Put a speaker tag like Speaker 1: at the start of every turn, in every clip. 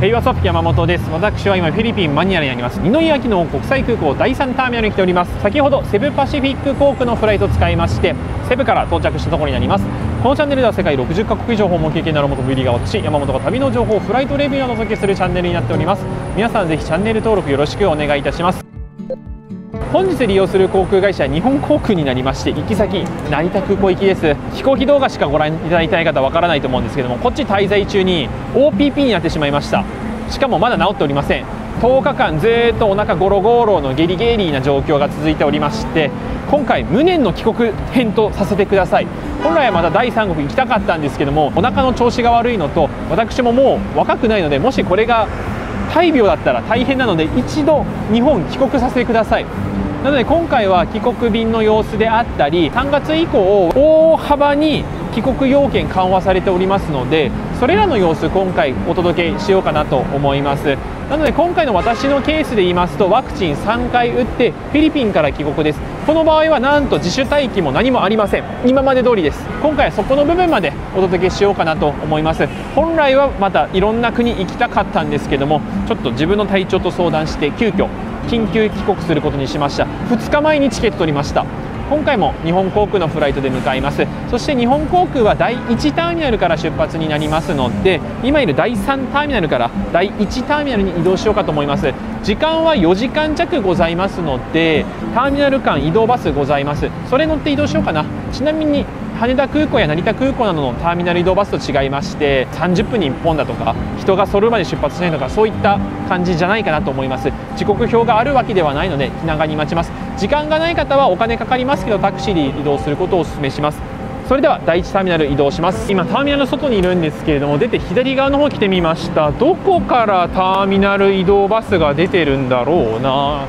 Speaker 1: ヘイワソフ山本です。私は今フィリピンマニラにあります。ニノイアキノ国際空港第3ターミナルに来ております。先ほどセブパシフィック航空のフライトを使いましてセブから到着したところになります。このチャンネルでは世界60カ国以上訪問経験のある元 V リーガー私山本が旅の情報フライトレビューをお届けするチャンネルになっております。皆さんぜひチャンネル登録よろしくお願いいたします。本日利用する航空会社日本航空になりまして行き先成田空港行きです。飛行機動画しかご覧いただいたい方わからないと思うんですけどもこっち滞在中に OPP になってしまいました。しかもまだ治っておりません。10日間ずっとお腹ゴロゴロのゲリゲリな状況が続いておりまして今回無念の帰国編とさせてください。本来はまた第三国行きたかったんですけどもお腹の調子が悪いのと私ももう若くないのでもしこれが大病だったら大変なので一度日本帰国させてください。なので今回は帰国便の様子であったり3月以降大幅に帰国要件緩和されておりますのでそれらの様子今回お届けしようかなと思います。なので今回の私のケースで言いますとワクチン3回打ってフィリピンから帰国です。この場合はなんと自主待機も何もありません。今まで通りです。今回はそこの部分までお届けしようかなと思います。本来はまたいろんな国行きたかったんですけどもちょっと自分の体調と相談して急遽緊急帰国することにしました。2日前にチケット取りました。今回も日本航空のフライトで向かいます。そして日本航空は第1ターミナルから出発になりますので今いる第3ターミナルから第1ターミナルに移動しようかと思います。時間は4時間弱ございますのでターミナル間移動バスございます。それ乗って移動しようかな。ちなみに羽田空港や成田空港などのターミナル移動バスと違いまして30分に1本だとか人がそれまで出発しないとかそういった感じじゃないかなと思います。時刻表があるわけではないので気長に待ちます。時間がない方はお金かかりますけどタクシーで移動することをお勧めします。それでは第1ターミナル移動します。今ターミナルの外にいるんですけれども出て左側の方来てみました。どこからターミナル移動バスが出てるんだろうな。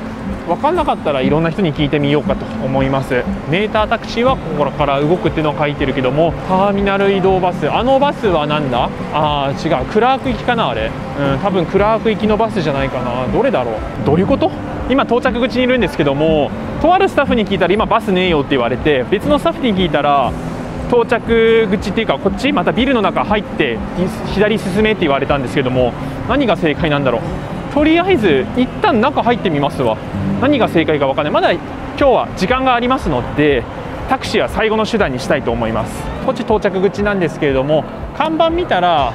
Speaker 1: 分かんなかったらいろんな人に聞いてみようかと思います。メータータクシーはここから動くっていうのを書いてるけどもターミナル移動バス。あのバスはなんだ？あー違う。クラーク行きかなあれ。うん多分クラーク行きのバスじゃないかな。どれだろう？どういうこと？今到着口にいるんですけどもとあるスタッフに聞いたら今バスねえよって言われて別のスタッフに聞いたら到着口っていうかこっちまたビルの中入って左進めって言われたんですけども何が正解なんだろう？とりあえず一旦中入ってみますわ。何が正解か分かんない。まだ今日は時間がありますのでタクシーは最後の手段にしたいと思います。こっち到着口なんですけれども看板見たら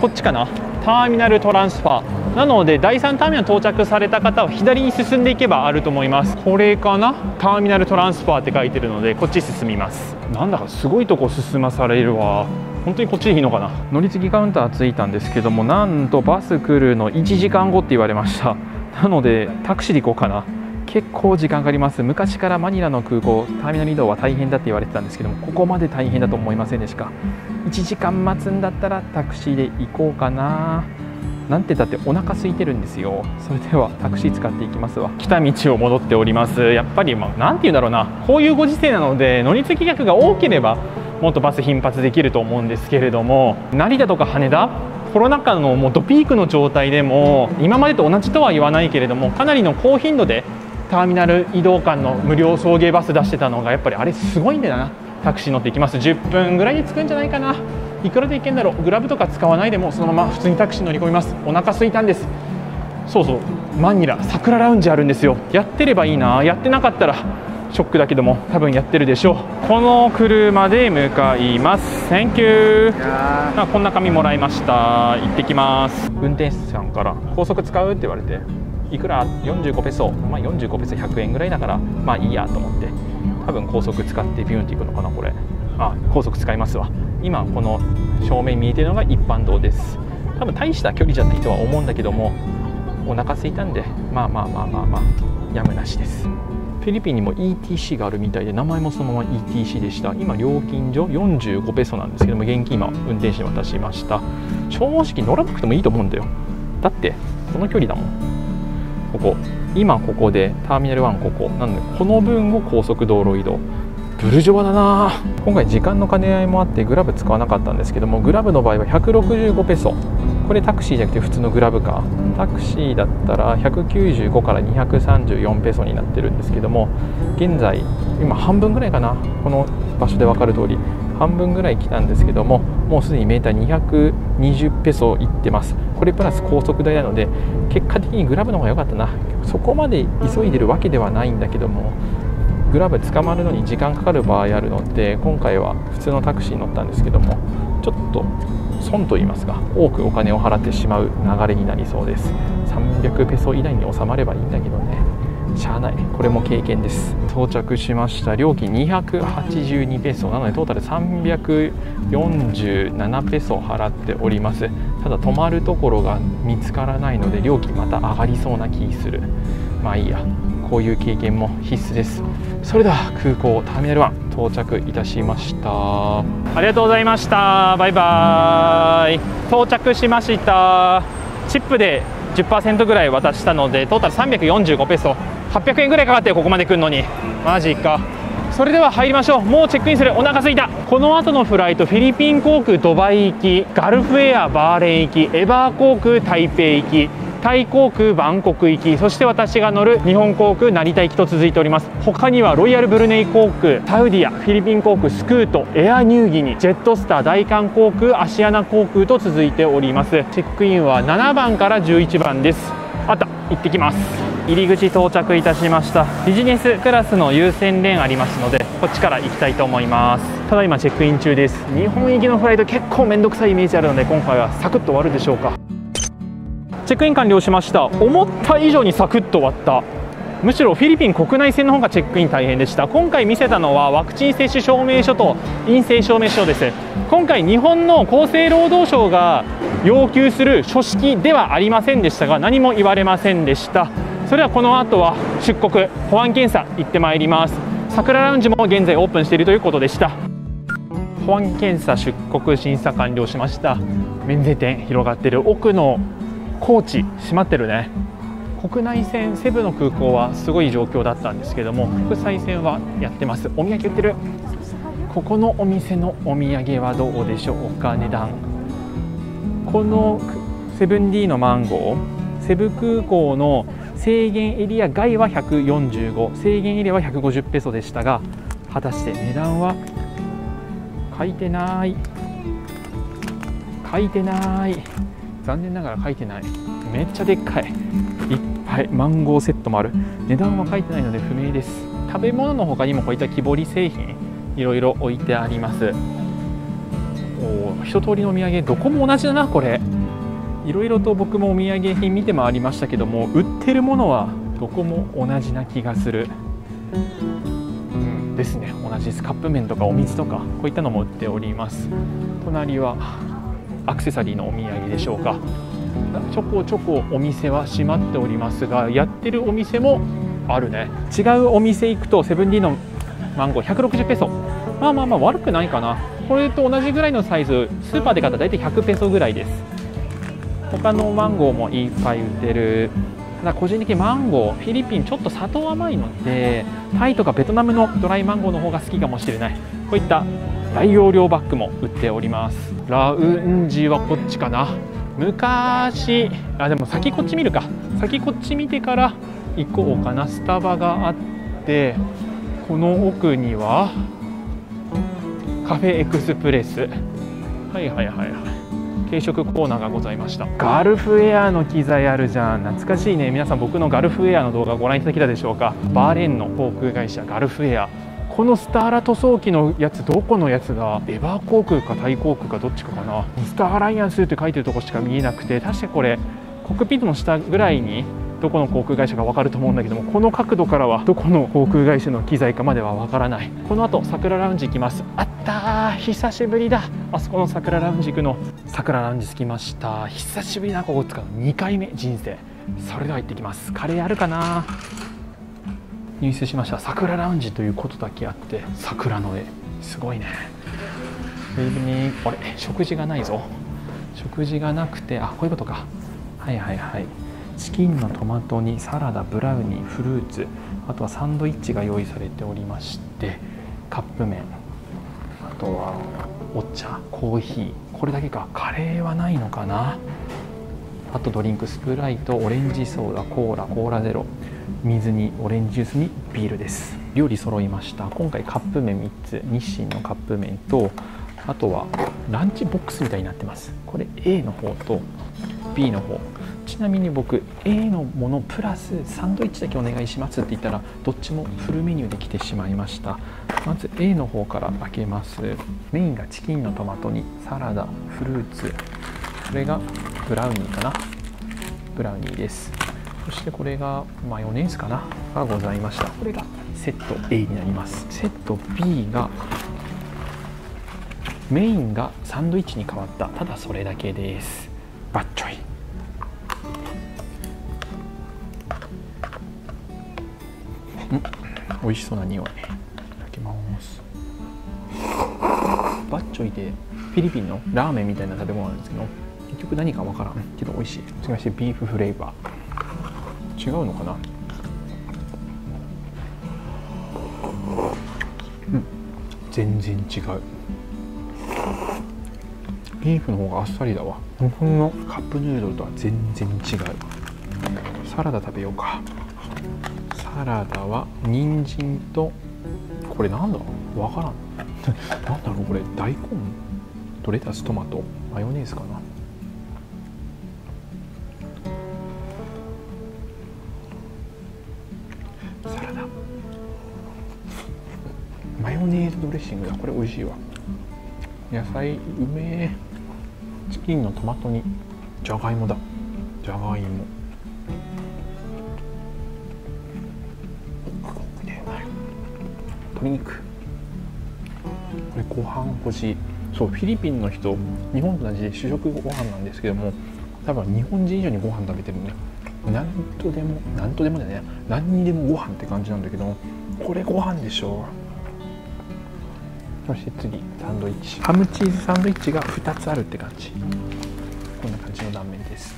Speaker 1: こっちかな。ターミナルトランスファー。なので第3ターミナル到着された方は左に進んでいけばあると思います。これかな？ターミナルトランスファーって書いてるのでこっち進みます。なんだかすごいとこ進まされるわ本当にこっちでいいのかな？乗り継ぎカウンター着いたんですけどもなんとバス来るの1時間後って言われました。なのでタクシーで行こうかな。結構時間かかります。昔からマニラの空港ターミナル移動は大変だって言われてたんですけどもここまで大変だと思いませんでした1時間待つんだったらタクシーで行こうかな。なんてだってお腹空いてるんですよ。それではタクシー使っていきますわ。来た道を戻っております。やっぱりまあなんて言うんだろうな。こういうご時世なので乗り継ぎ客が多ければもっとバス頻発できると思うんですけれども成田とか羽田コロナ禍のもうドピークの状態でも今までと同じとは言わないけれどもかなりの高頻度でターミナル移動間の無料送迎バス出してたのがやっぱりあれすごいんだよな。タクシー乗っていきます。10分ぐらいで着くんじゃないかな。いくらで行けんだろう。グラブとか使わないでもそのまま普通にタクシー乗り込みます。お腹空いたんです。そうそう。マニラ桜ラウンジあるんですよ。やってればいいな。やってなかったらショックだけども多分やってるでしょう。この車で向かいます。Thank you あこんな紙もらいました。行ってきます。運転手さんから高速使うって言われていくら？45ペソ。まあ45ペソ100円ぐらいだからまあいいやと思って。多分高速使ってビューンっていくのかなこれ。あ高速使いますわ。今この正面見えてるのが一般道です。多分大した距離じゃないとは思うんだけどもお腹空いたんでまあまあまあまあまあやむなしですフィリピンにも ETC があるみたいで名前もそのまま ETC でした。今料金所45ペソなんですけども現金今運転手に渡しました正直乗らなくてもいいと思うんだよ。だってこの距離だもん。ここ。今ここでターミナル1ここ。なのでこの分を高速道路移動。ブルジョワだな。今回時間の兼ね合いもあってグラブ使わなかったんですけどもグラブの場合は165ペソ。これタクシーじゃなくて普通のグラブか。タクシーだったら195から234ペソになってるんですけども現在今半分ぐらいかな。この場所で分かる通り。半分ぐらい来たんですけどももうすでにメーター220ペソいってます。これプラス高速代なので結果的にグラブの方が良かったな。そこまで急いでるわけではないんだけどもグラブ捕まるのに時間かかる場合あるので今回は普通のタクシーに乗ったんですけどもちょっと損と言いますか多くお金を払ってしまう流れになりそうです。300ペソ以内に収まればいいんだけどね。しゃあない。これも経験です。到着しました。料金282ペソ。なのでトータル347ペソ払っております。ただ泊まるところが見つからないので料金また上がりそうな気する。まあいいや。こういう経験も必須です。それでは空港ターミナル1到着いたしました。ありがとうございました。バイバーイ。到着しました。チップで10%ぐらい渡したのでトータル345ペソ。800円ぐらいかかってここまで来るのに。マジか。それでは入りましょう。もうチェックインする。お腹すいた。この後のフライトフィリピン航空ドバイ行きガルフエアバーレン行きエバー航空台北行き。タイ航空バンコク行きそして私が乗る日本航空成田行きと続いております。他にはロイヤルブルネイ航空サウディアフィリピン航空スクートエアニューギニジェットスター大韓航空アシアナ航空と続いております。チェックインは7番から11番です。あった行ってきます。入り口到着いたしました。ビジネスクラスの優先レーンありますのでこっちから行きたいと思います。ただいまチェックイン中です。日本行きのフライト結構めんどくさいイメージあるので今回はサクッと終わるでしょうか。チェックイン完了しました。思った以上にサクッと終わった。むしろフィリピン国内線の方がチェックイン大変でした。今回見せたのはワクチン接種証明書と陰性証明書です。今回日本の厚生労働省が要求する書式ではありませんでしたが何も言われませんでした。それではこの後は出国保安検査行ってまいります。桜ラウンジも現在オープンしているということでした。保安検査出国審査完了しました。免税店広がっている奥の高知閉まってるね。国内線セブの空港はすごい状況だったんですけども国際線はやってます。お土産売ってる？ここのお店のお土産はどうでしょう？か値段。このセブン D のマンゴーセブ空港の制限エリア外は145制限エリアは150ペソでしたが果たして値段は？書いてない。書いてない。残念ながら書いてない。めっちゃでっかい。いっぱい。マンゴーセットもある。値段は書いてないので不明です。食べ物の他にもこういった木彫り製品いろいろ置いてあります。お一通りのお土産。どこも同じだなこれ。いろいろと僕もお土産品見て回りましたけども売ってるものはどこも同じな気がする、うん、ですね。同じですカップ麺とかお水とかこういったのも売っております。隣はアクセサリーのお土産でしょうか。ちょこちょこお店は閉まっておりますがやってるお店もあるね。違うお店行くとセブンディのマンゴー160ペソ。まあまあまあ悪くないかな。これと同じぐらいのサイズ。スーパーで買ったら大体100ペソぐらいです。他のマンゴーもいっぱい売ってる。ただ個人的にマンゴーフィリピンちょっと砂糖甘いのでタイとかベトナムのドライマンゴーの方が好きかもしれない。こういった大容量バッグも売っております。ラウンジはこっちかな。昔あでも先こっち見るか。先こっち見てから行こうかなスタバがあってこの奥にはカフェエクスプレス。はいはいはいはい。軽食コーナーがございました。ガルフエアの機材あるじゃん。懐かしいね。皆さん僕のガルフエアの動画ご覧いただけたでしょうか。バーレーンの航空会社ガルフエア。このスターラ塗装機のやつどこのやつだエバー航空かタイ航空かどっちかかな。スターアライアンスって書いてるとこしか見えなくて確かこれコックピットの下ぐらいにどこの航空会社か分かると思うんだけどもこの角度からはどこの航空会社の機材かまでは分からない。この後桜ラウンジ行きます。あった久しぶりだ。あそこの桜ラウンジ行くの。桜ラウンジ着きました。久しぶりなここ使う。の2回目人生。それでは行ってきます。カレーあるかな？入室しました。桜ラウンジということだけあって桜の絵。すごいね。それにあれ？食事がないぞ。食事がなくてあこういうことか。はいはいはい。チキンのトマトにサラダブラウニーフルーツあとはサンドイッチが用意されておりましてカップ麺あとはお茶コーヒー。これだけか。カレーはないのかな。あとドリンクスプライトオレンジソーダコーラコーラゼロ。水にオレンジジュースにビールです。料理揃いました。今回カップ麺3つ。日清のカップ麺とあとはランチボックスみたいになってます。これ A の方と B の方。ちなみに僕 A のものプラスサンドイッチだけお願いしますって言ったらどっちもフルメニューで来てしまいました。まず A の方から開けます。メインがチキンのトマトにサラダフルーツ。これがブラウニーかな。ブラウニーです。そしてこれがマヨネーズかな。がございました。これが。セット A になります。セット B がメインがサンドイッチに変わった。ただそれだけです。バッチョイ。ん？美味しそうな匂い。いただきます。バッチョイでフィリピンのラーメンみたいな食べ物なんですけど結局何かわからんけど美味しい。そしてビーフフレーバー違うのかな？うん。全然違う。ビーフの方があっさりだわ。日本のカップヌードルとは全然違う。サラダ食べようか。サラダは人参とこれなんだ？わからん。なんだろうこれ。大根？とレタストマト。マヨネーズかな。ドレッシングだ。これ美味しいわ。野菜うめえチキンのトマトにじゃがいもだ。じゃがいも鶏肉。これご飯欲しい。そうフィリピンの人日本と同じで主食ご飯なんですけども多分日本人以上にご飯食べてるね。何とでも何とでもだね何にでもご飯って感じなんだけどこれご飯でしょ。そして次サンドイッチ。ハムチーズサンドイッチが2つあるって感じ。こんな感じの断面です。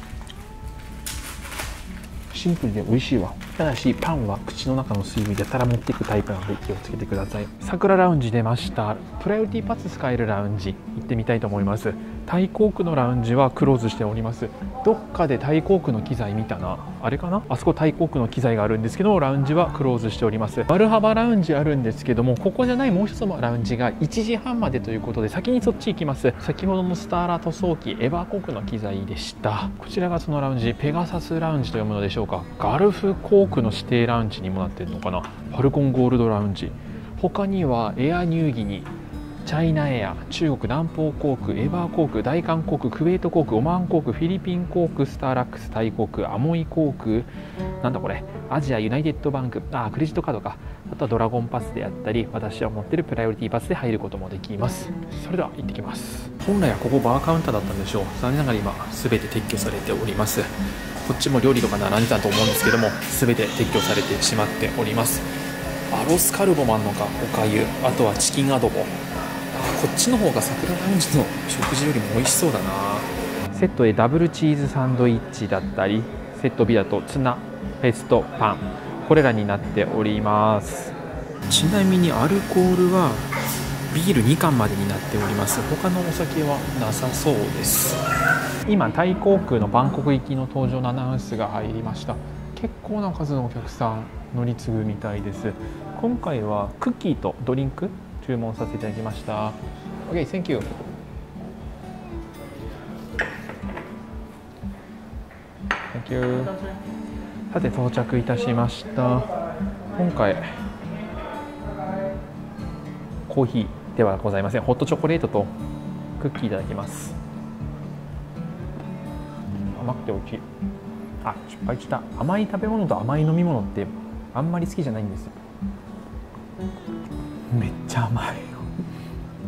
Speaker 1: シンプルで美味しいわ。ただしパンは口の中の水分やたら持っていくタイプなので気をつけてください。桜ラウンジ出ました。プライオリティパス使えるラウンジ。行ってみたいと思います。タイ航空のラウンジはクローズしております。どっかでタイ航空の機材見たな。あれかな？あそこタイ航空の機材があるんですけどラウンジはクローズしております。丸幅ラウンジあるんですけどもここじゃないもう一つのラウンジが1時半までということで先にそっち行きます。先ほどのスターラ塗装機エバー航空の機材でした。こちらがそのラウンジペガサスラウンジと読むのでしょうか。ガルフ航空の指定ラウンジにもなってるのかな。ファルコンゴールドラウンジ。他にはエアニューギニチャイナエア中国南方航空エバー航空大韓航空クウェート航空オマーン航空フィリピン航空スターラックスタイ航空アモイ航空なんだこれアジアユナイテッドバンクあクレジットカードか。あとはドラゴンパスであったり私は持ってるプライオリティパスで入ることもできます。それでは行ってきます。本来はここバーカウンターだったんでしょう。残念ながら今全て撤去されております。こっちも料理とか並んでたと思うんですけども全て撤去されてしまっております。アロスカルボもあんのかおかゆあとはチキンアドボ。こっちの方が桜ラウンジの食事よりも美味しそうだな。セット A ダブルチーズサンドイッチだったりセット B だとツナペストパンこれらになっております。ちなみにアルコールはビール2缶までになっております。他のお酒はなさそうです。今タイ航空のバンコク行きの登場のアナウンスが入りました。結構な数のお客さん乗り継ぐみたいです。今回はクッキーとドリンク注文させていただきました。OK thank you さて到着いたしました。今回コーヒー。ではございません。ホットチョコレートとクッキーいただきます。甘くて美味しい。あ失敗した。甘い食べ物と甘い飲み物ってあんまり好きじゃないんですよ。めっちゃ甘い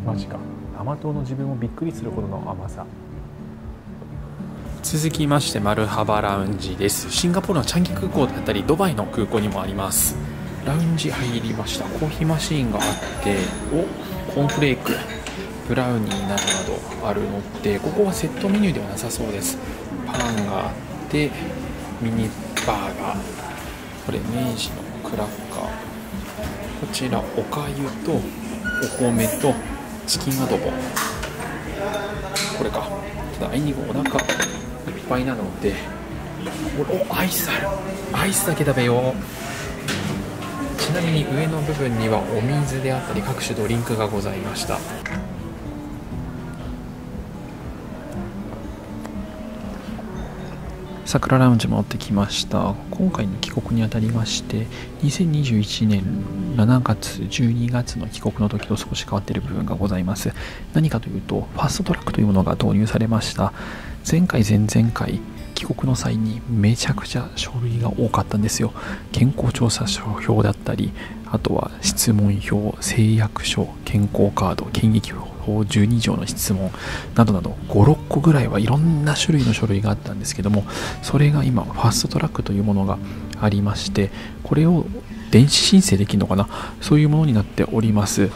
Speaker 1: マジか。甘党の自分もびっくりするほどの甘さ。続きましてマルハバラウンジです。シンガポールのチャンギ空港だったりドバイの空港にもあります。ラウンジ入りました。コーヒーマシーンがあっておコーンフレークブラウニーなどなどあるのでここはセットメニューではなさそうです。パンがあってミニバーガー。これ明治のクラッカー。こちらおかゆとお米とチキンアドボ。これか。ただあいにくお腹いっぱいなのでおアイスある。アイスだけ食べよう。なみに上の部分にはお水であったり各種ドリンクがございました。桜ラウンジ戻ってきました。今回の帰国にあたりまして2021年7月12月の帰国の時と少し変わっている部分がございます。何かというとファーストトラックというものが導入されました。前回前々回帰国の際にめちゃくちゃ書類が多かったんですよ。健康調査書表だったりあとは質問票誓約書健康カード検疫法12条の質問などなど56個ぐらいはいろんな種類の書類があったんですけどもそれが今ファーストトラックというものがありましてこれを電子申請できるのかな？そういうものになっております。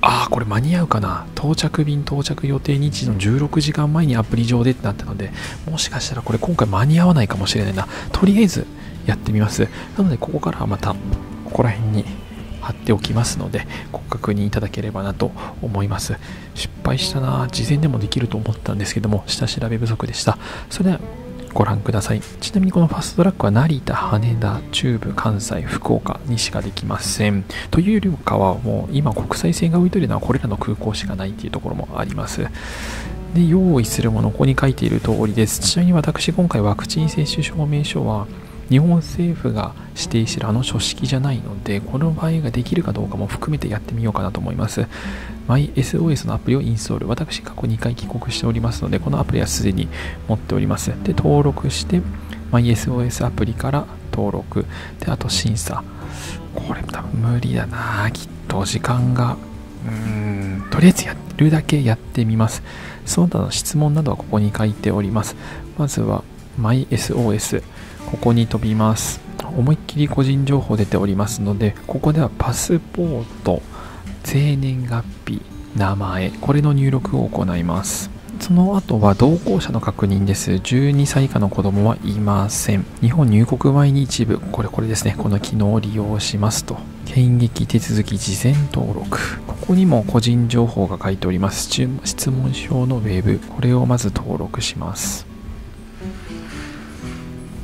Speaker 1: ああこれ間に合うかな。到着便到着予定日時の16時間前にアプリ上でってなったのでもしかしたらこれ今回間に合わないかもしれないな。とりあえずやってみます。なのでここからはまたここら辺に貼っておきますのでご確認いただければなと思います。失敗したな。事前でもできると思ったんですけども下調べ不足でした。それではご覧ください。ちなみにこのファストトラックは成田羽田中部関西福岡にしかできません。というよりかはもう今国際線が浮いているのはこれらの空港しかないっていうところもあります。で用意するものここに書いている通りです。ちなみに私今回ワクチン接種証明書は日本政府が指定しているあの書式じゃないのでこの場合ができるかどうかも含めてやってみようかなと思います。MySOS のアプリをインストール。私過去2回帰国しておりますのでこのアプリはすでに持っております。で登録して MySOS アプリから登録。であと審査。これ多分無理だな。きっと時間がうーんとりあえずやるだけやってみます。その他の質問などはここに書いております。まずは MySOS ここに飛びます。思いっきり個人情報出ておりますのでここではパスポート生年月日名前これの入力を行いますその後は同行者の確認です12歳以下の子供はいません日本入国前に一部これこれですねこの機能を利用しますと検疫手続き事前登録ここにも個人情報が書いております質問票のウェブこれをまず登録します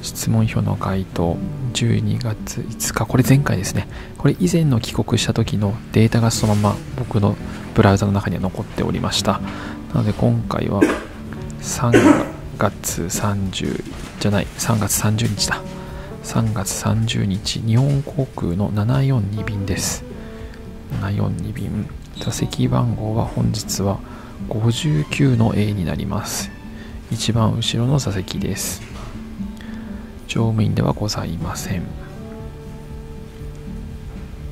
Speaker 1: 質問票の回答12月5日これ前回ですね。これ以前の帰国した時のデータがそのまま僕のブラウザの中には残っておりました。なので今回は3月30じゃない3月30日だ。3月30日日本航空の742便です。742便。座席番号は本日は59の A になります。一番後ろの座席です。乗務員ではございません。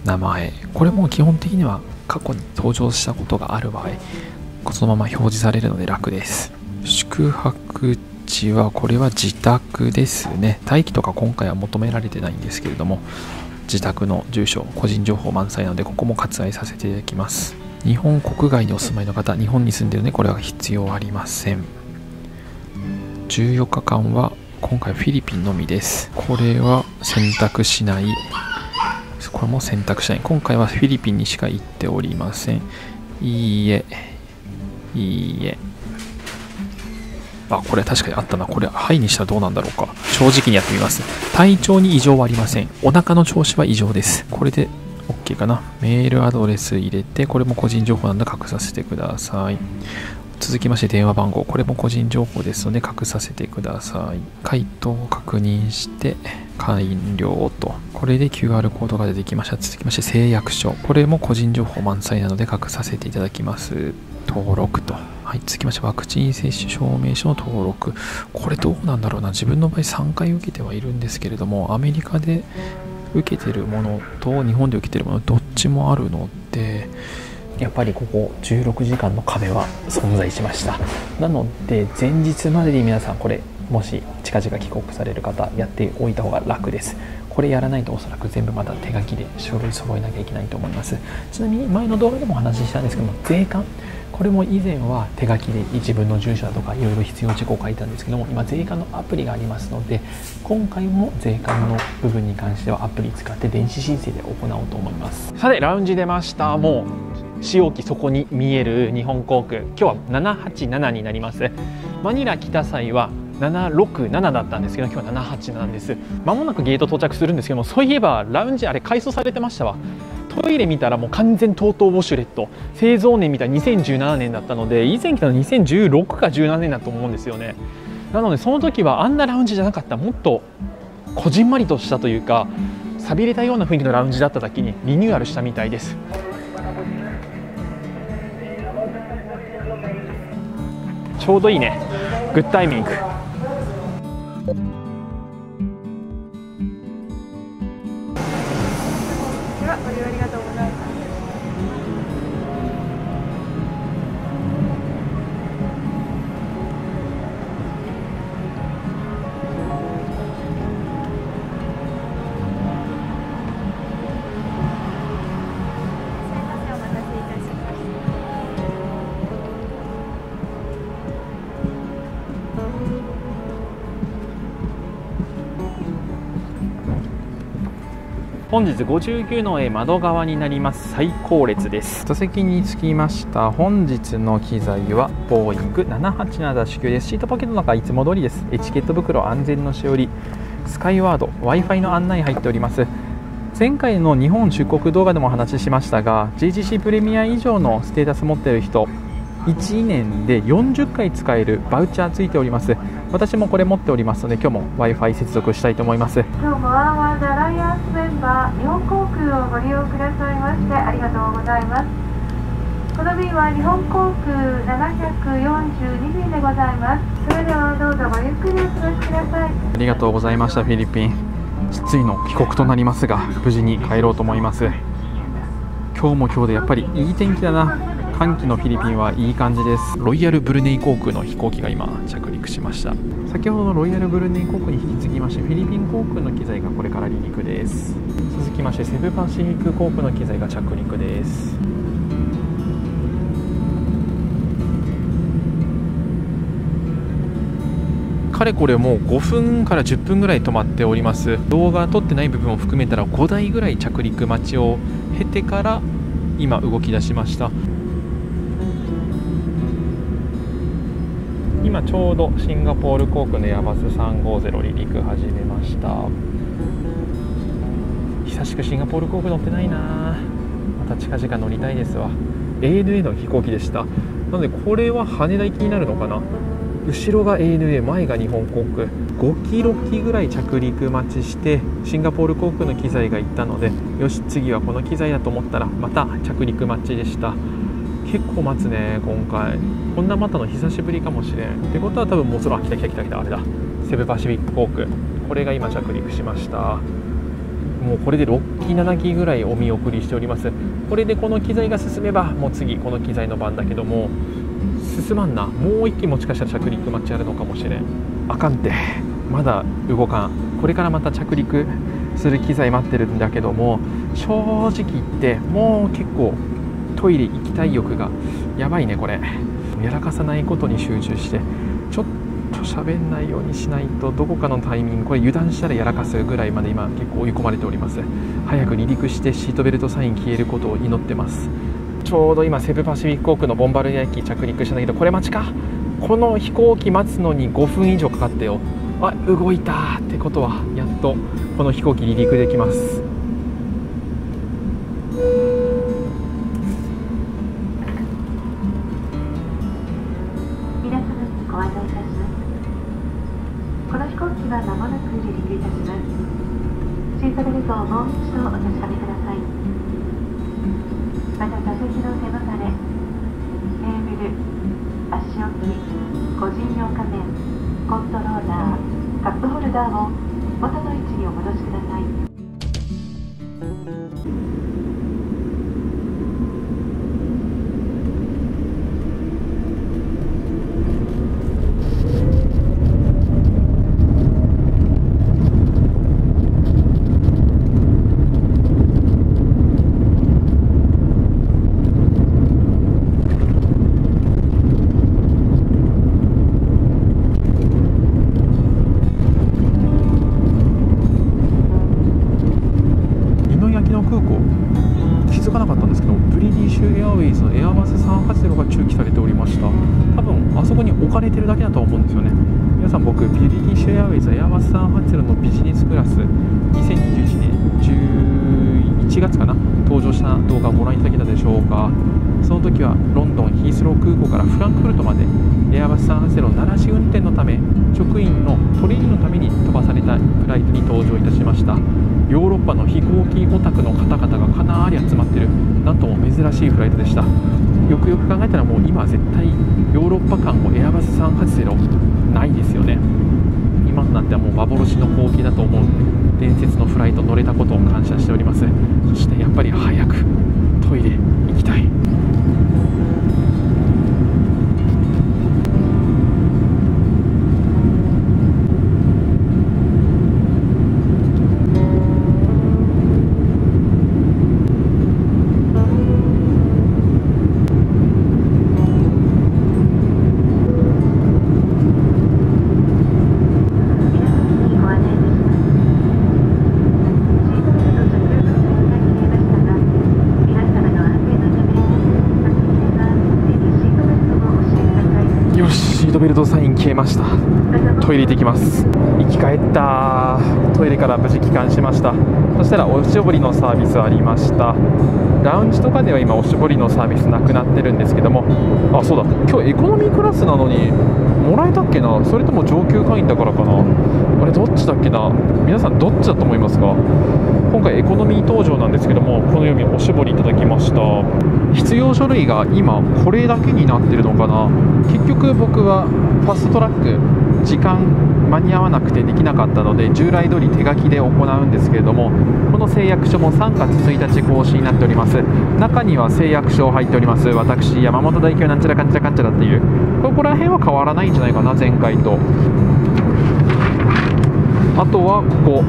Speaker 1: 名前。これも基本的には過去に登場したことがある場合そのまま表示されるので楽です。宿泊地はこれは自宅ですね。待機とか今回は求められてないんですけれども自宅の住所個人情報満載なのでここも割愛させていただきます。日本国外にお住まいの方日本に住んでるのでこれは必要ありません。14日間は今回フィリピンのみです。これは選択しない。これも選択しない。今回はフィリピンにしか行っておりません。いいえ。いいえ。あこれ確かにあったな。これはいにしたらどうなんだろうか。正直にやってみます。体調に異常はありません。お腹の調子は異常です。これで OK かな。メールアドレス入れてこれも個人情報なんで隠させてください。続きまして電話番号。これも個人情報ですので隠させてください。回答を確認して完了と。これで QR コードが出てきました。続きまして誓約書。これも個人情報満載なので隠させていただきます。登録と。はい、続きましてワクチン接種証明書の登録。これどうなんだろうな。自分の場合3回受けてはいるんですけれどもアメリカで受けてるものと日本で受けてるものどっちもあるのでやっぱりここ16時間の壁は存在しました。なので前日までに皆さんこれもし近々帰国される方やっておいた方が楽です。これやらないとおそらく全部また手書きで書類揃えなきゃいけないと思います。ちなみに前の動画でもお話ししたんですけども税関。これも以前は手書きで自分の住所だとかいろいろ必要事項を書いたんですけども今税関のアプリがありますので今回も税関の部分に関してはアプリ使って電子申請で行おうと思います。
Speaker 2: さてラウンジ出ました。もう使用機そこに見える日本航空。今日は787になります。マニラ北祭は767だったんですけど今日は787です。まもなくゲート到着するんですけどもそういえばラウンジあれ改装されてましたわ。トイレ見たらもう完全 TOTO ウォシュレット。製造年見たら2017年だったので以前来たの2016か17年だと思うんですよね。
Speaker 1: なのでその時はあんなラウンジじゃなかった。もっとこじんまりとしたというか寂れたような雰囲気のラウンジだっただけにリニューアルしたみたいです。ちょうどいいね。グッタイミング本日59の窓側になります。最高列です。座席につきました。本日の機材はボーイング787-9です。シートポケットの中いつも通りです。エチケット袋安全のしおりスカイワード w i f i の案内入っております。前回の日本出国動画でもお話ししましたが JGC プレミア以上のステータス持っている人1年で40回使えるバウチャーついております。私もこれ持っておりますので今日も w i f i 接続したいと思います。
Speaker 3: 今日もワンワンズアライアンスメンバー日本航空をご利用くださいましてありがとうございます。この便は日本航空742便でございます。それではどうぞごゆっくりお過ごしください。
Speaker 1: ありがとうございましたフィリピン。失意の帰国となりますが無事に帰ろうと思います。今日も今日でやっぱりいい天気だな寒気のフィリピンはいい感じです。ロイヤルブルネイ航空の飛行機が今着陸しました。先ほどのロイヤルブルネイ航空に引き継ぎましてフィリピン航空の機材がこれから離陸です。続きましてセブパシフィック航空の機材が着陸です。かれこれもう5分から10分ぐらい止まっております。動画撮ってない部分を含めたら5台ぐらい着陸待ちを経てから今動き出しました今ちょうどシンガポール航空のエアバス350離陸始めました。久しくシンガポール航空乗ってないな。また近々乗りたいですわ。ANA の飛行機でした。なのでこれは羽田行きになるのかな。後ろが ANA 前が日本航空。5機6機ぐらい着陸待ちしてシンガポール航空の機材が行ったのでよし次はこの機材だと思ったらまた着陸待ちでした。結構待つね今回。こんな待ったの久しぶりかもしれん。ってことは多分もうそろあ来た来た来た来た。あれだ。セブパシフィック航空これが今着陸しました。もうこれで6機7機ぐらいお見送りしております。これでこの機材が進めばもう次この機材の番だけども進まんな。もう1機もしかしたら着陸待ちあるのかもしれん。あかんって。まだ動かん。これからまた着陸する機材待ってるんだけども正直言ってもう結構トイレ行きたい欲がやばいねこれ。やらかさないことに集中してちょっと喋んないようにしないとどこかのタイミングこれ油断したらやらかすぐらいまで今結構追い込まれております。早く離陸してシートベルトサイン消えることを祈ってます。ちょうど今セブパシフィック航空のボンバルディア駅着陸したんだけどこれ待ちか。この飛行機待つのに5分以上かかったよ。あ動いたってことはやっとこの飛行機離陸できます。
Speaker 3: からフランクフル
Speaker 1: トまでエアバス380鳴らし運転のため職員のトレーニングのために飛ばされたフライトに搭乗いたしました。ヨーロッパの飛行機オタクの方々がかなり集まってるなんとも珍しいフライトでした。よくよく考えたらもう今絶対ヨーロッパ間もエアバス380ないですよね。今となってはもう幻の光景だと思う伝説のフライト乗れたことを感謝しております。そしてやっぱり早くトイレ行きたい。トイレ行ってきます。生き返った。トイレから無事帰還しました。そしたらおしぼりのサービスありました。ラウンジとかでは今おしぼりのサービスなくなってるんですけども。あそうだ。今日エコノミークラスなのにもらえたっけな？それとも上級会員だからかな？あれどっちだっけな？皆さんどっちだと思いますか？今回エコノミー登場なんですけどもこのようにおしぼりいただきました。必要書類が今これだけになってるのかな？結局僕はファストトラック時間間に合わなくてできなかったので従来通り手書きで行うんですけれどもこの誓約書も3月1日更新になっております。中には誓約書入っております私山本代表なんちゃらかんちゃらかんちゃらっていうここら辺は変わらないんじゃないかな前回と。あとはここ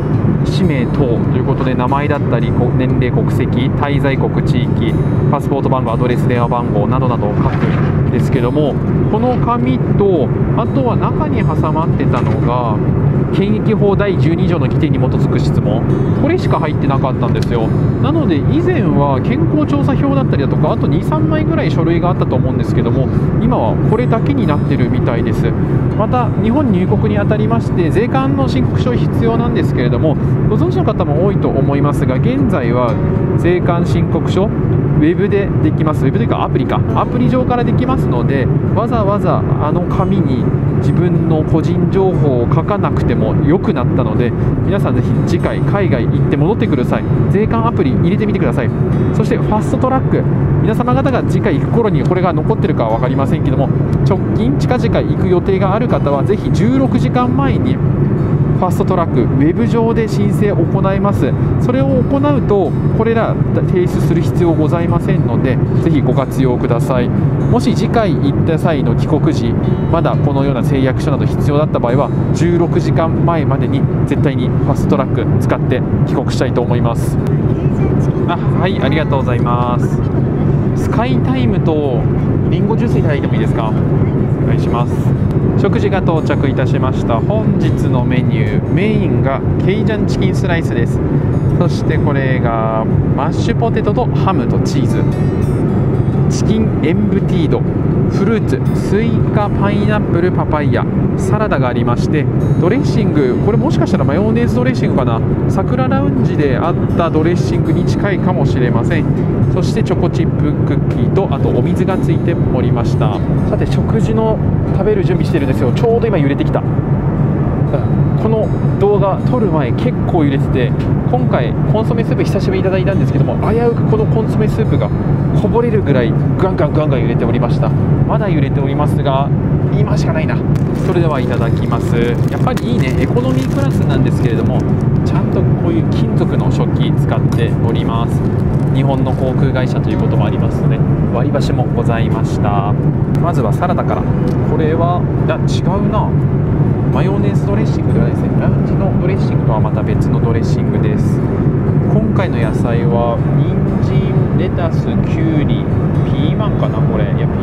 Speaker 1: 氏名等ということで名前だったり年齢国籍滞在国地域パスポート番号アドレス電話番号などなどを書く。ですけどもこの紙とあとは中に挟まってたのが検疫法第12条の規定に基づく質問。これしか入ってなかったんですよ。なので以前は健康調査票だったりだとかあと23枚ぐらい書類があったと思うんですけども今はこれだけになってるみたいです。また日本入国にあたりまして税関の申告書必要なんですけれどもご存知の方も多いと思いますが現在は税関申告書ウェブでできます。ウェブというかアプリか。アプリ上からできますのでわざわざあの紙に自分の個人情報を書かなくても良くなったので皆さんぜひ次回海外行って戻ってください。税関アプリ入れてみてください。そしてファストトラック。皆様方が次回行く頃にこれが残ってるかは分かりませんけども直近近々行く予定がある方はぜひ16時間前にァストトラックウェブ上で申請を行います。それを行うとこれら提出する必要ございませんのでぜひご活用ください。もし次回行った際の帰国時まだこのような誓約書など必要だった場合は16時間前までに絶対にファストトラック使って帰国したいと思います。あはいありがとうございます。スカイタイムとリンゴジュースいただいてもいいですか？お願いします食事が到着いたしました。本日のメニューメインがケイジャンチキンスライスです。そしてこれがマッシュポテトとハムとチーズ。チキンエンブティードフルーツスイカパイナップルパパイヤサラダがありましてドレッシングこれもしかしたらマヨネーズドレッシングかな。桜ラウンジであったドレッシングに近いかもしれません。そしてチョコチップクッキーとあとお水がついておりました。さて食事の食べる準備してるんですよ。ちょうど今揺れてきた。この動画撮る前結構揺れてて今回コンソメスープ久しぶりにいただいたんですけども危うくこのコンソメスープがこぼれるぐらいガンガンガンガン揺れておりました。まだ揺れておりますが今しかないな。それではいただきます。やっぱりいいね。エコノミークラスなんですけれどもちゃんとこういう金属の食器使っております。日本の航空会社ということもありますので割り箸もございました。まずはサラダから。これはいや違うな。マヨネーズドレッシングではないですね。ラウンジのドレッシングとはまた別のドレッシングです。今回の野菜は人参レタスきゅうりピーマンかなこれ。いやピー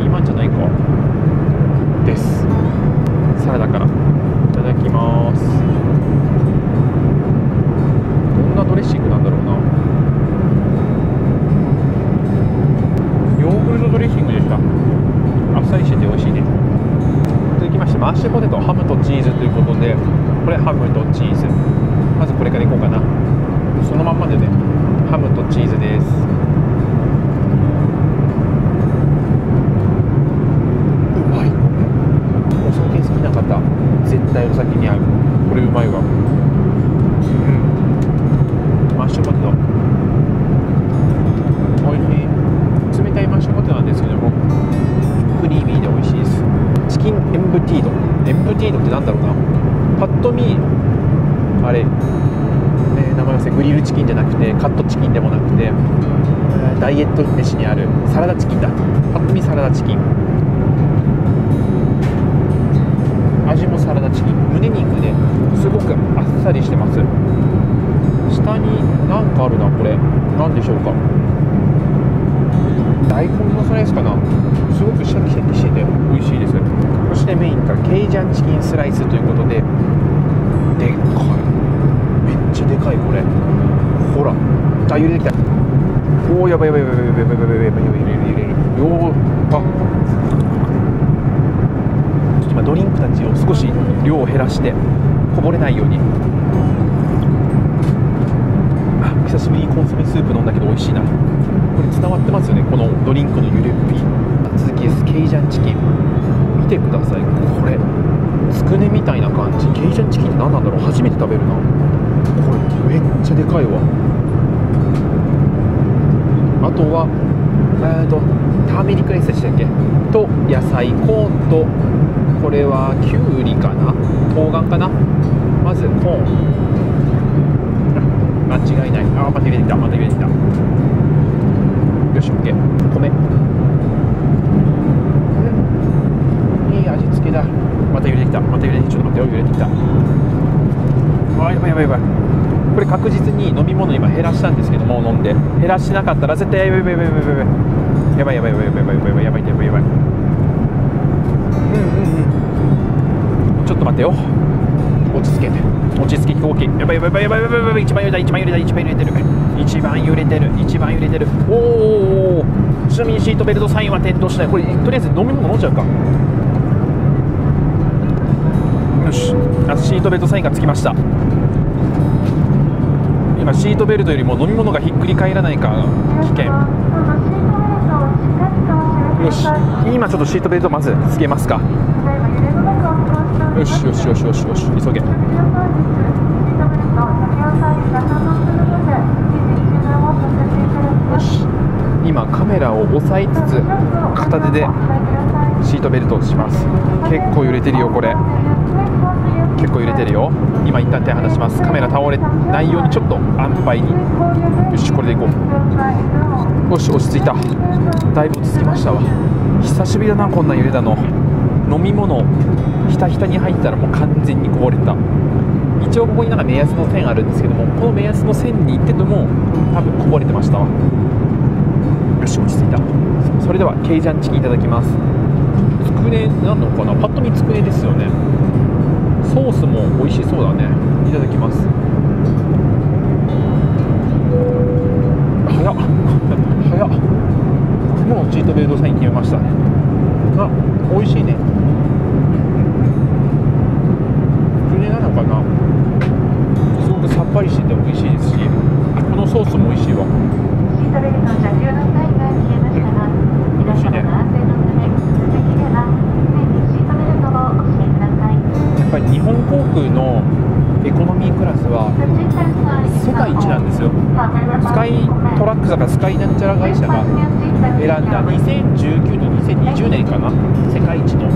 Speaker 1: ないように。あ久しぶりにコンソメスープ飲んだけど美味しいな。これ伝わってますよねこのドリンクの揺れっぴ。続きですケイジャンチキン。見てくださいこれ。つくねみたいな感じ。ケイジャンチキンって何なんだろう初めて食べるな。これめっちゃでかいわ。あとはえーとターメリックライスでしたっけ？と野菜コーンとこれはきゅうりかな？冬瓜かな？まずコーン。間違いない。あまた入れてきた。また入れてきた。よし OK 米。うんいい味付けだ。また入れてきた。また入れてきた。ちょっと待ってよ。入れてきた。あやばいやばいやばい。これ確実に飲み物今減らしたんですけども飲んで。減らしなかったら絶対やばいやばいやばいやばい。やばいやばいやばいやばいやばいやばいやばいやばい。うんうんうん。ちょっと待ってよ。落ち着けて。落ち着き飛行機やばいやばいやばいやばいやばいやばい。一番揺れた一番揺れた一番揺れてる。一番揺れてる。一番揺れてる。おおおちなみにシートベルトサインは点灯しない。これとりあえず飲み物飲んじゃうか。よし。あシートベルトサインがつきました。今シートベルトよりも飲み物がひっくり返らないか危険。よし。今ちょっとシートベルトまずつけますか。よしよしよしよしよし。急げ。よし。今カメラを押さえつつ片手でシートベルトをします。結構揺れてるよこれ。結構揺れてるよ。今一旦手離します。カメラ倒れないようにちょっと安牌に。よしこれでいこう。よし落ち着いた。だいぶ落ち着きましたわ。久しぶりだなこんな揺れたの。飲み物ひたひたに入ったらもう完全にこぼれた。一応ここになんか目安の線あるんですけどもこの目安の線に行ってても多分こぼれてました。わよし落ち着いた。それではケイジャンチキンいただきます。つくねなのかな？パッと見つくねですよね。ソースも美味しそうだね。いただきます。早っ。早っ。もうチートベルトサイン決めましたね。あ美味しいねつくねなのかなすごくさっぱりしてて美味しいですしこのソースも美味しいわ。やっぱり日本航空のエコノミークラスは世界一なんですよ。スカイトラックだからスカイなんちゃら会社が選んだ2019と2020年かな。世界一の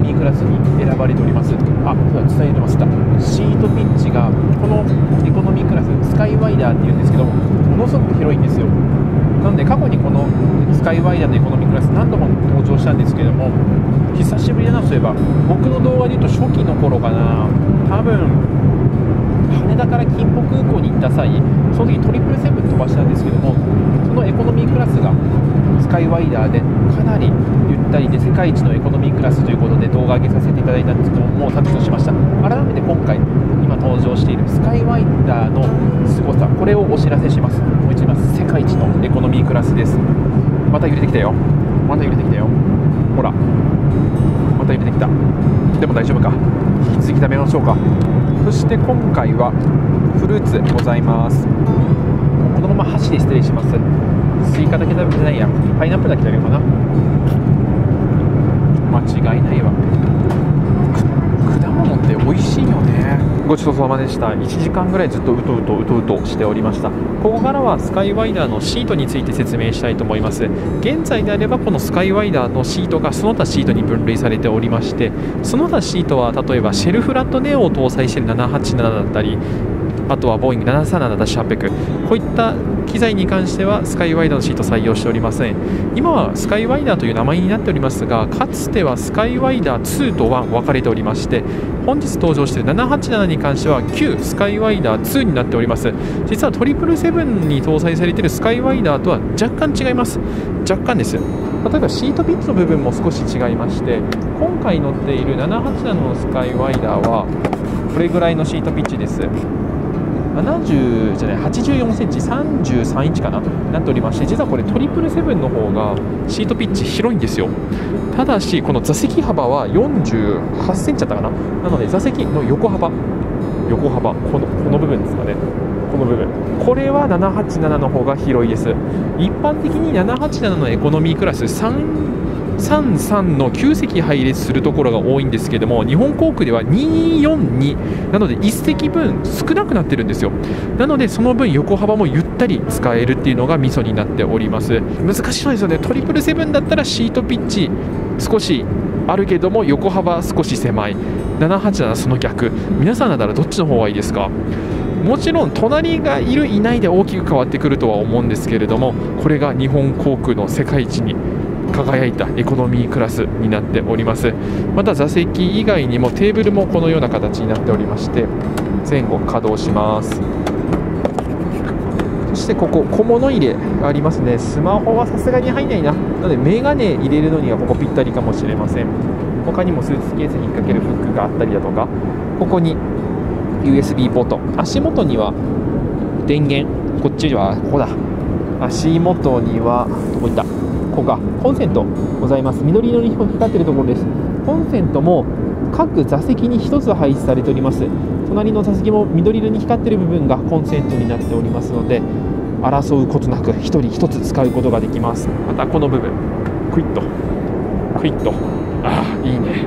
Speaker 1: ミークラスに選ばれております。あそうだ伝えてました。シートピッチがこのエコノミークラススカイワイダーっていうんですけどものすごく広いんですよ。なので過去にこのスカイワイダーのエコノミークラス何度も登場したんですけども久しぶりだなそういえば。僕の動画で言うと初期の頃かな。多分羽田から金浦空港に行った際その時トリプルセブン飛ばしたんですけどもそのエコノミークラスがスカイワイダーでかなりゆったりで世界一のエコノミークラスということで動画上げさせていただいたんですけどもう削除しました。改めて今回今登場しているスカイワイダーの凄さこれをお知らせします。もう一度ます世界一のエコノミークラスです。また揺れてきたよ。また揺れてきたよ。ほら。また揺れてきた。でも大丈夫か。引き続き食べましょうか。そして今回はフルーツございます。このまま箸で失礼します。スイカだけ食べてないや。パイナップルだけ食べようかな。間違いないわ。果物って美味しいよね。ごちそうさまでした。1時間ぐらいずっとうとうとうとうとしておりました。ここからはスカイワイダーのシートについて説明したいと思います。現在であればこのスカイワイダーのシートがその他シートに分類されておりましてその他シートは例えばシェルフラットネオを搭載している787だったりあとはボーイング737-800こういった機材に関してはスカイワイダーのシート採用しておりません。今はスカイワイダーという名前になっておりますがかつてはスカイワイダー2と1分かれておりまして本日登場している787に関しては旧スカイワイダー2になっております。実はトリプルセブンに搭載されているスカイワイダーとは若干違います。若干です例えばシートピッチの部分も少し違いまして今回乗っている787のスカイワイダーはこれぐらいのシートピッチです。70じゃない84センチ33インチかななっておりまして実はこれトリプルセブンの方がシートピッチ広いんですよ。ただしこの座席幅は48センチだったかな。なので座席の横幅横幅このこの部分ですかね。この部分。これは787の方が広いです。一般的に787のエコノミークラス3 33の9席配列するところが多いんですけども日本航空では242なので1席分少なくなってるんですよ。なのでその分横幅もゆったり使えるっていうのがミソになっております。難しいのですよね。トリプルセブンだったらシートピッチ少しあるけども横幅少し狭い。787その逆。皆さんだったらどっちの方がいいですか？もちろん隣がいるいないで大きく変わってくるとは思うんですけれどもこれが日本航空の世界一に輝いたエコノミークラスになっております。また座席以外にもテーブルもこのような形になっておりまして前後稼働します。そしてここ小物入れがありますね。スマホはさすがに入んないな。なのでメガネ入れるのにはここぴったりかもしれません。他にもスーツケースに引っ掛けるフックがあったりだとか。ここに USB ポート足元には電源。こっちはここだ。足元にはどこ行った？こかコンセントございます。緑色に光っているところです。コンセントも各座席に1つ配置されております。隣の座席も緑色に光っている部分がコンセントになっておりますので争うことなく1人1つ使うことができます。またこの部分。クイッと。クイッと。ああいいね。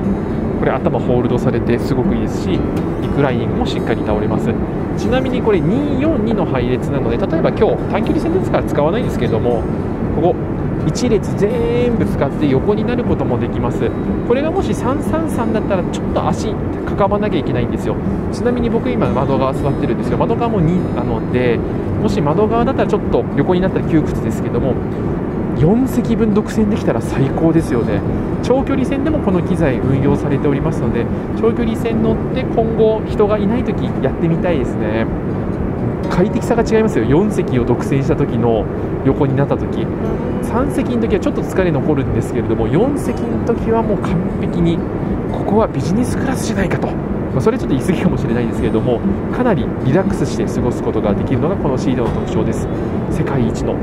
Speaker 1: これ頭ホールドされてすごくいいですしリクライニングもしっかり倒れます。ちなみにこれ242の配列なので例えば今日短距離戦ですから使わないんですけれどもここ1列全部使って横になることもできます。これがもし333だったらちょっと足かかまなきゃいけないんですよ。ちなみに僕今窓側座ってるんですよ。窓側も2なのでもし窓側だったらちょっと横になったら窮屈ですけども4席分独占できたら最高ですよね。長距離戦でもこの機材運用されておりますので長距離戦乗って今後人がいない時やってみたいですね。快適さが違いますよ。4席を独占した時の横になった時。3席の時はちょっと疲れ残るんですけれども4席の時はもう完璧にここはビジネスクラスじゃないかと、まあ、それちょっと言い過ぎかもしれないですけれどもかなりリラックスして過ごすことができるのがこのシードの特徴です。世界一の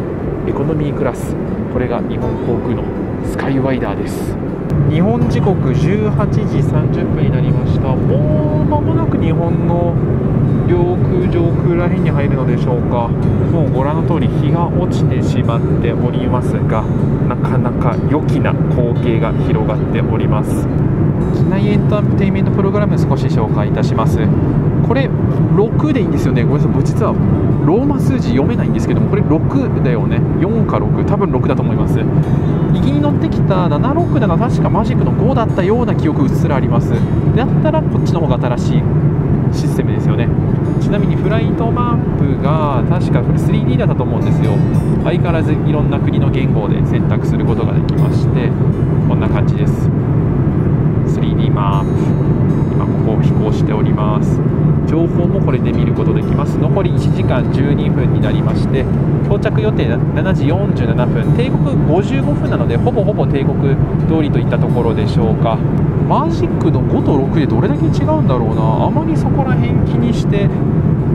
Speaker 1: エコノミークラス。これが日本航空のスカイワイダーです。日本時刻18時30分になりました。もう間もなく日本の領空上空らへんに入るのでしょうか。もうご覧の通り日が落ちてしまっておりますがなかなか良きな光景が広がっております。機内エンターテインメントプログラム少し紹介いたします。これ6でいいんですよね。ごめんなさい。実はローマ数字読めないんですけどもこれ6だよね。4か6多分6だと思います。右に乗ってきた767確かマジックの5だったような記憶うっすらあります。だったらこっちの方が新しいシステムですよね。ちなみにフライトマップが確かこれ 3D だったと思うんですよ。相変わらずいろんな国の言語で選択することができましてこんな感じです。3D マップ。今ここを飛行しております。情報もこれで見ることできます。残り1時間12分になりまして到着予定7時47分。定刻55分なのでほぼほぼ定刻通りといったところでしょうか。マジックの5と6でどれだけ違うんだろうな。あまりそこら辺気にして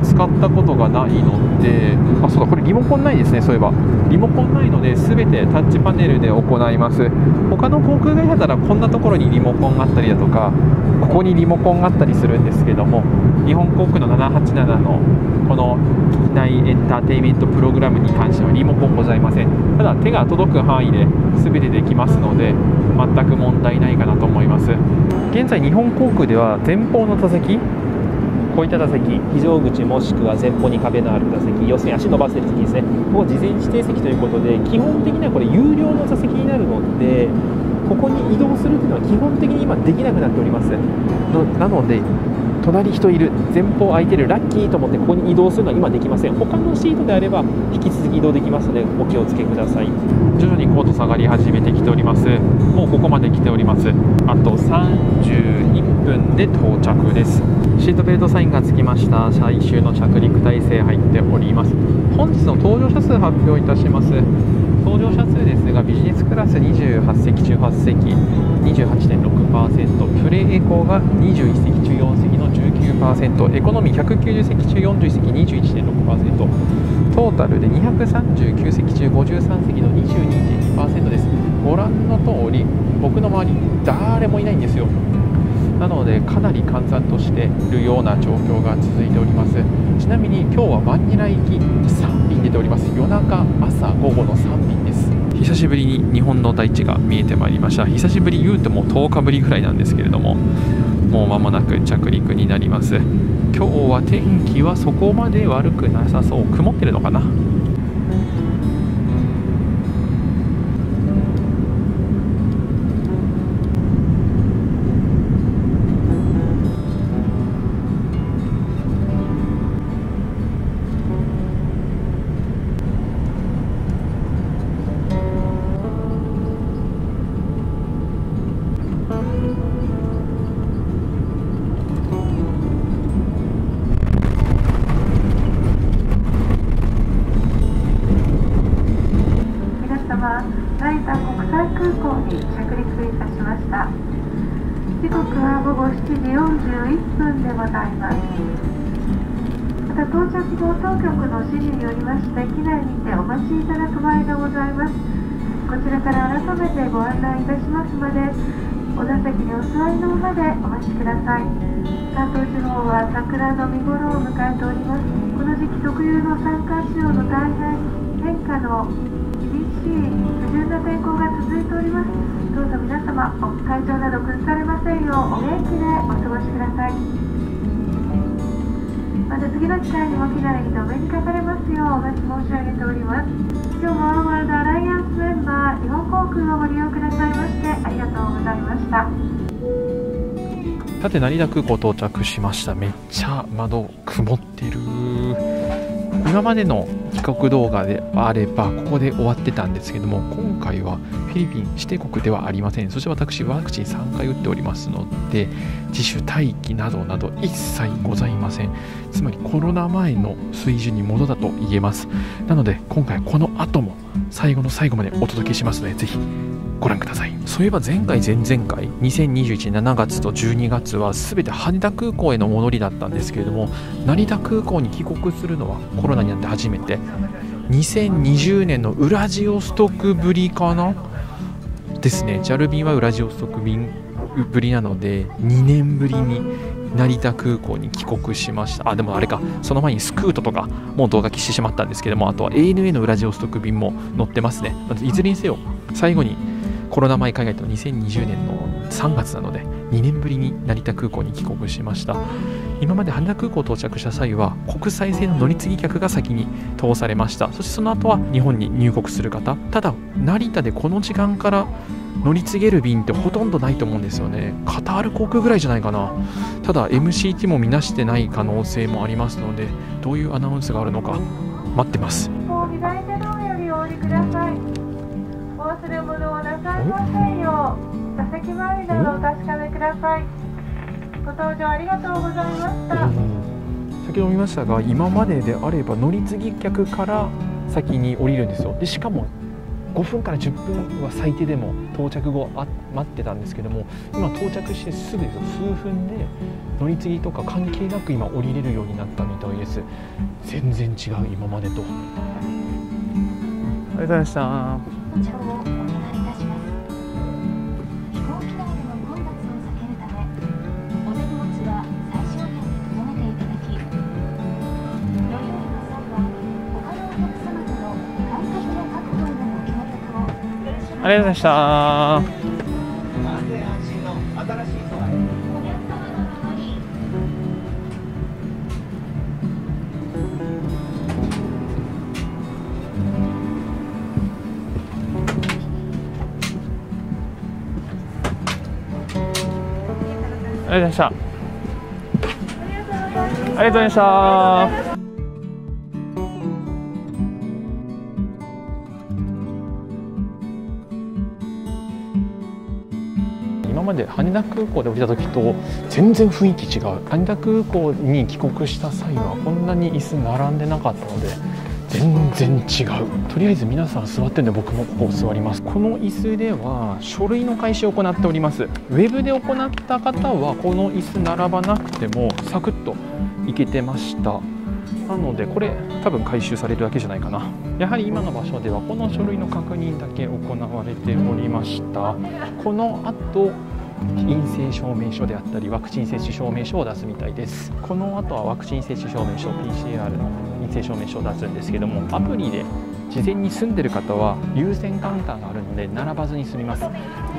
Speaker 1: 使ったことがないのであそうだこれリモコンないですねそういえば。リモコンないので全てタッチパネルで行います。他の航空会社だったらこんなところにリモコンがあったりだとかここにリモコンがあったりするんですけども日本航空の787のこの機内エンターテインメントプログラムに関してはリモコンございません。ただ手が届く範囲で全てできますので全く問題ないかなと思います。現在日本航空では前方の座席こういった座席非常口もしくは前方に壁のある座席要するに足伸ばせる席ですねを事前指定席ということで基本的にはこれ有料の座席になるのでここに移動するというのは基本的に今できなくなっております。なので隣人いる前方空いてるラッキーと思ってここに移動するのは今できません。他のシートであれば引き続き移動できますのでお気をつけください。徐々に高度下がり始めてきております。もうここまで来ております。あと31分で到着です。シートベルトサインがつきました。最終の着陸体制入っております。本日の搭乗者数発表いたします。搭乗者数ですがビジネスクラス28席中8席28.6%プレエコーが21席中4席19%エコノミー190席中41席21.6%トータルで239席中53席の22.2%です。ご覧の通り僕の周り誰もいないんですよ。なのでかなり閑散としているような状況が続いております。ちなみに今日はマニラ行き3便出ております。夜中朝午後の3便です。久しぶりに日本の大地が見えてまいりました。久しぶり言うともう10日ぶりぐらいなんですけれどももう間もなく着陸になります。今日は天気はそこまで悪くなさそう。曇ってるのかな？
Speaker 3: にてお待ちいただく場合がございます。こちらから改めてご案内いたしますまでお座席にお座りのままでお待ちください。関東地方は桜の見頃を迎えております。この時期特有の三寒四温の大変変化の厳しい不順な天候が続いております。どうぞ皆様お体調など崩されませんようお元気でお過ごしください。また次の機会にも機内にお目にかかれますようお待ち申し上げております。今日もワールドアライアンスメンバー日本航空をご利用くださいましてありがとうございました。
Speaker 1: さて成田空港到着しました。めっちゃ窓曇ってる。今までの帰国動画であればここで終わってたんですけども今回はフィリピン指定国ではありません。そして私ワクチン3回打っておりますので自主待機などなど一切ございません。つまりコロナ前の水準に戻ったと言えます。なので今回この後も最後の最後までお届けしますのでぜひご覧ください。そういえば前回前々回2021年7月と12月は全て羽田空港への戻りだったんですけれども成田空港に帰国するのはコロナになって初めて。2020年のウラジオストクぶりかな？ですね。JAL 便はウラジオストク便ぶりなので2年ぶりに成田空港に帰国しました。あでもあれか。その前にスクートとかもう動画消してしまったんですけどもあとは ANA のウラジオストク便も乗ってますね。いずれにせよ最後にコロナ前海外と2020年の3月なので2年ぶりに成田空港に帰国しました。今まで羽田空港到着した際は国際線の乗り継ぎ客が先に通されました。そしてその後は日本に入国する方。ただ成田でこの時間から乗り継げる便ってほとんどないと思うんですよね。カタール航空ぐらいじゃないかな。ただ MCT も見なしてない可能性もありますのでどういうアナウンスがあるのか待ってます。
Speaker 3: もう左手の上よりお降りください。お忘れ物をなさいませんよう座席周りなどお確かめください。ご搭乗ありがとうございました。
Speaker 1: 先ほど見ましたが今までであれば乗り継ぎ客から先に降りるんですよ。でしかも5分から10分は最低でも到着後あ待ってたんですけども今到着してすぐですよ。数分で乗り継ぎとか関係なく今降りれるようになったみたいです。全然違う今までと。ありがとうございました
Speaker 4: ご乗をお願いいたします。飛行機内での混雑を避けるため、お手荷物は最小限で留めていただき、乗り降りの際は他のお客様との間隔の確保へのご協力をお願いします。
Speaker 1: ありがとうございました
Speaker 4: あり
Speaker 1: がとうございました。ありがとうございました。今まで羽田空港で降りた時と全然雰囲気違う。羽田空港に帰国した際はこんなに椅子並んでなかったので全然違う。とりあえず皆さん座ってんで僕もここ座ります。この椅子では書類の開始を行っております。ウェブで行った方はこの椅子並ばなくてもサクッといけてました。なのでこれ多分回収されるだけじゃないかな。やはり今の場所ではこの書類の確認だけ行われておりました。この後陰性証明書であったりワクチン接種証明書を出すみたいです。この後はワクチン接種証明書 PCR の陰性証明書を出すんですけどもアプリで事前に住んでる方は優先カウンターがあるので並ばずに済みます。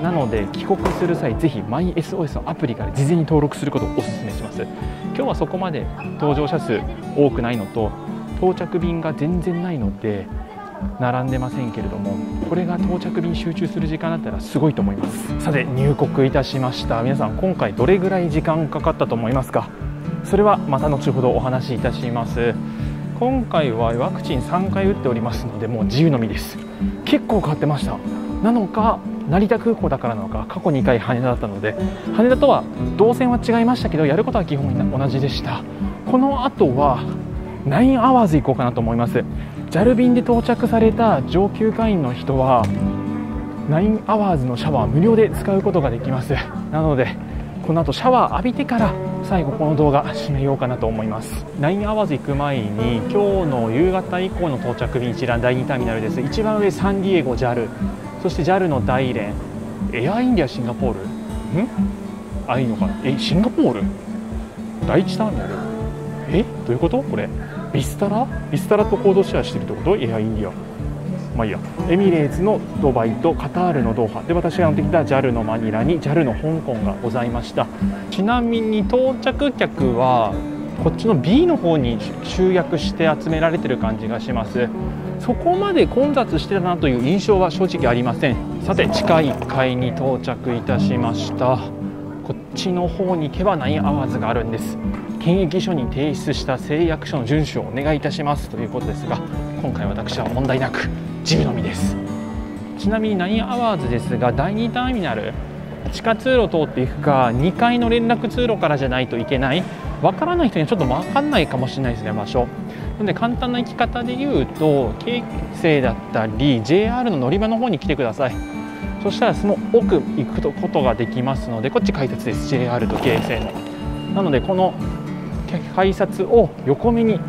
Speaker 1: なので帰国する際ぜひ MySOS のアプリから事前に登録することをお勧めします。今日はそこまで搭乗者数多くないのと到着便が全然ないので並んでませんけれどもこれが到着便集中する時間だったらすごいと思います。さて入国いたしました。皆さん今回どれぐらい時間かかったと思いますか？それはまた後ほどお話しいたします。今回はワクチン3回打っておりますのでもう自由のみです。結構変わってました。なのか成田空港だからなのか過去2回羽田だったので羽田とは動線は違いましたけどやることは基本同じでした。この後は9アワーズ行こうかなと思います。JAL 便で到着された上級会員の人は9アワーズのシャワー無料で使うことができます。なのでこの後シャワー浴びてから最後この動画締めようかなと思います。9アワーズ行く前に今日の夕方以降の到着便一覧第2ターミナルです。一番上サンディエゴ JAL そして JAL の大連。エアインディアシンガポール？ん？あいいのかえシンガポール？第1ターミナル？え？どういうこと？これ。ビスタラ？ビスタラとコードシェアしてるってこと？エアインディア。まあいいや。エミレーツのドバイとカタールのドーハ。で私が乗ってきた JAL のマニラに JAL の香港がございました。ちなみに到着客はこっちの B の方に集約して集められてる感じがします。そこまで混雑してたなという印象は正直ありません。さて地下1階に到着いたしました。こっちの方に行けば9アワーズがあるんです。検疫所に提出した誓約書の遵守をお願いいたします。ということですが今回私は問題なく。自由のみです。ちなみに9アワーズですが第2ターミナル地下通路通っていくか2階の連絡通路からじゃないといけないわからない人にはちょっと分かんないかもしれないですね場所。なので簡単な行き方で言うと京成だったり JR の乗り場の方に来てください。そしたらその奥行くことができますのでこっち改札です。JR と京成の。なのでこの改札を横目に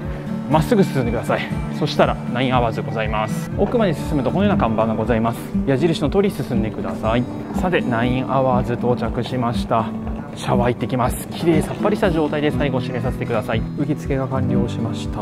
Speaker 1: まっすぐ進んでください。そしたら9アワーズございます。奥まで進むとこのような看板がございます。矢印の通り進んでください。さて9アワーズ到着しました。シャワー行ってきます。綺麗さっぱりした状態で最後締めさせてください。受付が完了しました。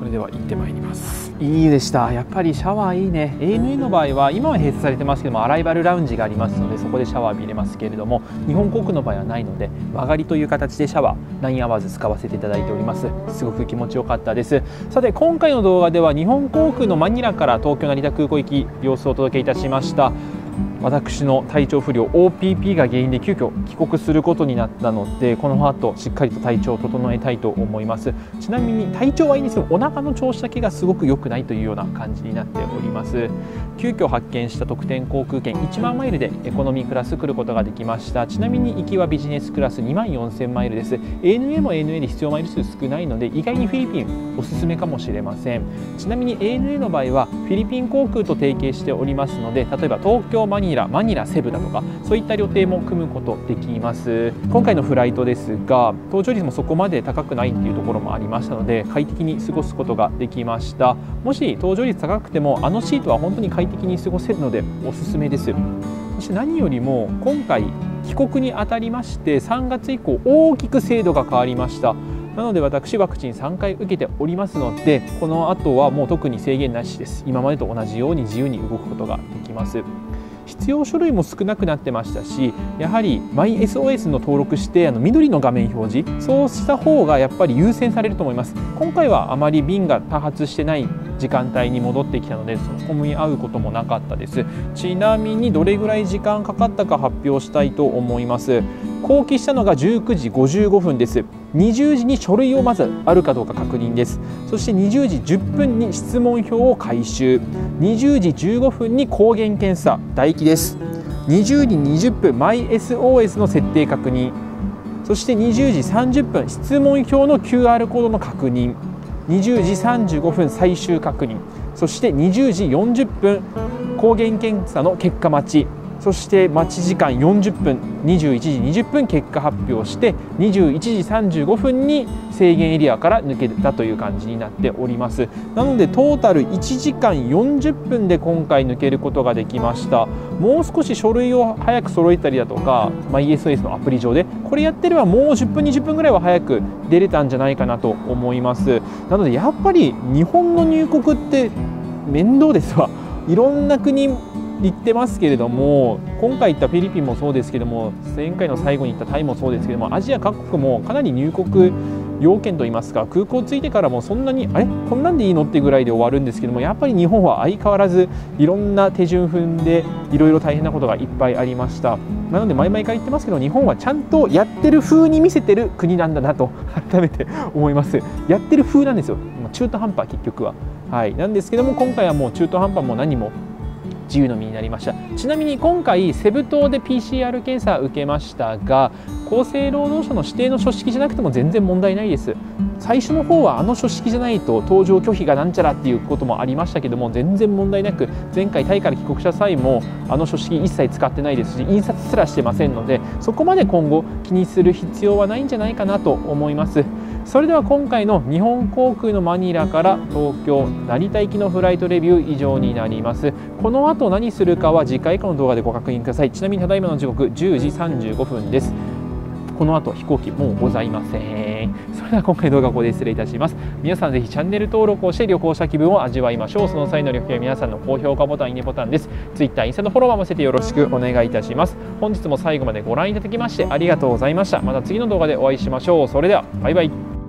Speaker 1: それでは行ってまいります。いいでした。やっぱりシャワーいいね。ANA の場合は今は閉鎖されてますけどもアライバルラウンジがありますのでそこでシャワー浴びれますけれども日本航空の場合はないので曲がりという形でシャワー9アワーズ使わせていただいております。すごく気持ちよかったです。さて今回の動画では日本航空のマニラから東京成田空港行き様子をお届けいたしました。私の体調不良 OPP が原因で急遽帰国することになったのでこの後しっかりと体調を整えたいと思います。ちなみに体調はいいんですけどお腹の調子だけがすごく良くないというような感じになっております。急遽発見した特典航空券1万マイルでエコノミークラス来ることができました。ちなみに行きはビジネスクラス2万4000マイルです。ANA も ANA で必要マイル数少ないので意外にフィリピンおすすめかもしれません。ちなみに ANA の場合はフィリピン航空と提携しておりますので例えば東京マニラマニラセブだとかそういった予定も組むことできます。今回のフライトですが搭乗率もそこまで高くないっていうところもありましたので快適に過ごすことができました。もし搭乗率高くてもあのシートは本当に快適に過ごせるのでおすすめです。そして何よりも今回帰国にあたりまして3月以降大きく制度が変わりました。なので私ワクチン3回受けておりますのでこの後はもう特に制限なしです。今までと同じように自由に動くことができます。必要書類も少なくなってましたしやはり MySOS の登録してあの緑の画面表示そうした方がやっぱり優先されると思います。今回はあまり便が多発してない時間帯に戻ってきたのでそこに会うこともなかったです。ちなみにどれぐらい時間かかったか発表したいと思います。後期したのが19時55分です。20時に書類をまずあるかどうか確認です。そして20時10分に質問票を回収。20時15分に抗原検査。唾液です。20時20分 MySOS の設定確認。そして20時30分質問票の QR コードの確認。20時35分最終確認。そして20時40分抗原検査の結果待ち。そして待ち時間40分21時20分結果発表して21時35分に制限エリアから抜けたという感じになっております。なのでトータル1時間40分で今回抜けることができました。もう少し書類を早く揃えたりだとか、まあ、ESS のアプリ上でこれやってればもう10分20分ぐらいは早く出れたんじゃないかなと思います。なのでやっぱり日本の入国って面倒ですわ。いろんな国行ってますけれども今回行ったフィリピンもそうですけども前回の最後に行ったタイもそうですけどもアジア各国もかなり入国要件といいますか空港着いてからもそんなにあれ？こんなんでいいのってぐらいで終わるんですけどもやっぱり日本は相変わらずいろんな手順踏んでいろいろ大変なことがいっぱいありました。なので前々から言ってますけど日本はちゃんとやってる風に見せてる国なんだなと改めて 思います。やってる風なんですよ。中途半端結局は。はい。なんですけども今回はもう中途半端も何も自由の身になりました。ちなみに今回セブ島で PCR 検査を受けましたが厚生労働省の指定の書式じゃなくても全然問題ないです。最初の方はあの書式じゃないと搭乗拒否がなんちゃらっていうこともありましたけども全然問題なく前回タイから帰国した際もあの書式一切使ってないですし印刷すらしてませんのでそこまで今後気にする必要はないんじゃないかなと思います。それでは今回の日本航空のマニラから東京成田行きのフライトレビュー以上になります。この後何するかは次回以降の動画でご確認ください。ちなみにただいまの時刻10時35分です。この後飛行機もうございません。それでは今回の動画はここで失礼いたします。皆さんぜひチャンネル登録をして旅行者気分を味わいましょう。その際の旅行は皆さんの高評価ボタンいいねボタンです。Twitter インスタのフォローも合わせてよろしくお願いいたします。本日も最後までご覧いただきましてありがとうございました。また次の動画でお会いしましょう。それではバイバイ。